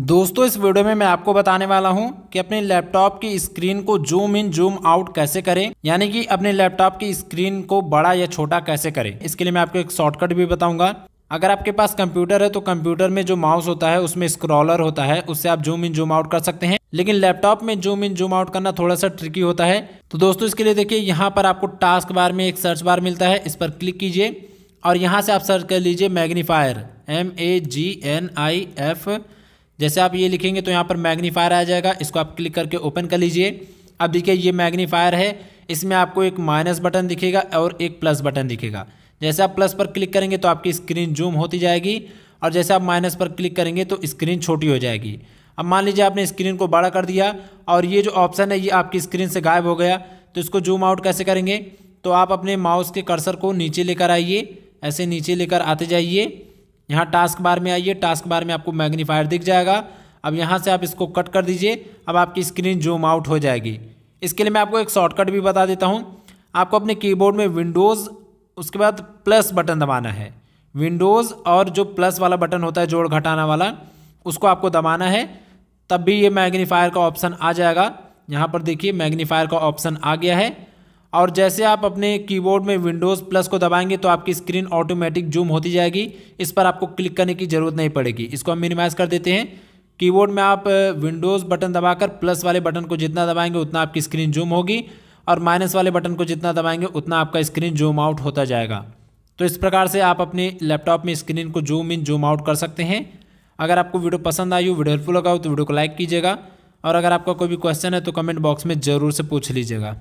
दोस्तों, इस वीडियो में मैं आपको बताने वाला हूँ कि अपने लैपटॉप की स्क्रीन को जूम इन, जूम आउट कैसे करें? यानी कि अपने लैपटॉप की स्क्रीन को बड़ा या छोटा कैसे करें? इसके लिए मैं आपको एक शॉर्टकट भी बताऊँगा। अगर आपके पास कंप्यूटर है तो कंप्यूटर में जो माउस होता है, उसमें स्क्रॉलर होता है। उससे आप जूम इन, जूम आउट कर सकते हैं। लेकिन लैपटॉप में जूम इन, जूम आउट करना थोड़ा सा ट्रिकी होता है। तो दोस्तों, इसके लिए देखिए, यहाँ पर आपको टास्क बार में एक सर्च बार मिलता है। इस पर क्लिक कीजिए और यहाँ से आप सर्च कर लीजिए magnifier M A G N I F जैसे आप ये लिखेंगे तो यहाँ पर मैग्नीफायर आ जाएगा, इसको आप क्लिक करके ओपन कर लीजिए। अब देखिए ये मैग्नीफायर है, इसमें आपको एक माइनस बटन दिखेगा और एक प्लस बटन दिखेगा। जैसे आप प्लस पर क्लिक करेंगे तो आपकी स्क्रीन जूम होती जाएगी, और जैसे आप माइनस पर क्लिक करेंगे तो स्क्रीन छोटी हो जाएगी। अब मान लीजिए आपने स्क्रीन को बड़ा कर दिया, और ये जो ऑप्शन है, ये आपकी स्क्रीन से गायब हो गया तो इसको जूम आउट कैसे करेंगे? तो आप अपने माउस के कर्सर को नीचे लेकर आइए, ऐसे नीचे लेकर आते जाइए। यहाँ टास्क बार में आइए टास्क बार में आपको मैग्नीफायर दिख जाएगा। अब यहाँ से आप इसको कट कर दीजिए, अब आपकी स्क्रीन जूम आउट हो जाएगी। इसके लिए मैं आपको एक शॉर्टकट भी बता देता हूँ। आपको अपने कीबोर्ड में विंडोज़ उसके बाद प्लस बटन दबाना है। विंडोज़ और जो प्लस वाला बटन होता है, जोड़ घटाना वाला, उसको आपको दबाना है। तब भी ये मैग्नीफायर का ऑप्शन आ जाएगा। यहाँ पर देखिए मैग्नीफायर का ऑप्शन आ गया है। और जैसे आप अपने कीबोर्ड में विंडोज़ प्लस को दबाएँगे तो आपकी स्क्रीन ऑटोमेटिक जूम होती जाएगी। इस पर आपको क्लिक करने की ज़रूरत नहीं पड़ेगी। इसको हम मिनिमाइज़ कर देते हैं। कीबोर्ड में आप विंडोज़ बटन दबाकर प्लस वाले बटन को जितना दबाएँगे, उतना आपकी स्क्रीन जूम होगी। और माइनस वाले बटन को जितना दबाएँगे, उतना आपका स्क्रीन जूम आउट होता जाएगा। तो इस प्रकार से आप अपने लैपटॉप में स्क्रीन को जूम इन जूम आउट कर सकते हैं। अगर आपको वीडियो पसंद आई हो, वीडियो हेल्पफुल लगा हो तो वीडियो को लाइक कीजिएगा। और अगर आपका कोई भी क्वेश्चन है तो कमेंट बॉक्स में ज़रूर से पूछ लीजिएगा।